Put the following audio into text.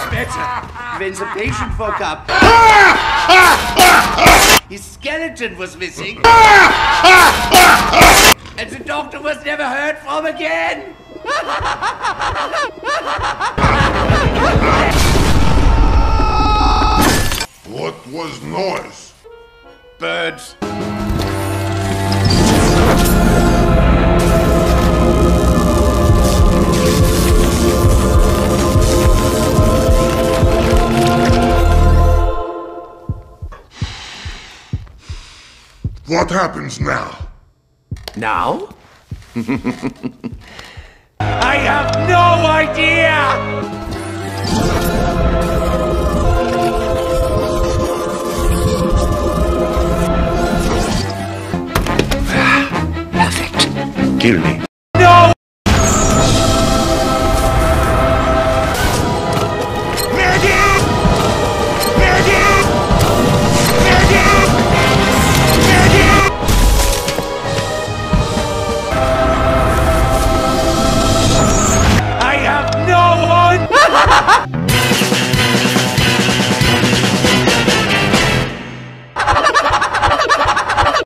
Much better. When the patient woke up, his skeleton was missing. and the doctor was never heard from again. What was noise? Birds. What happens now? Now? I have no idea! Ah, perfect. Kill me.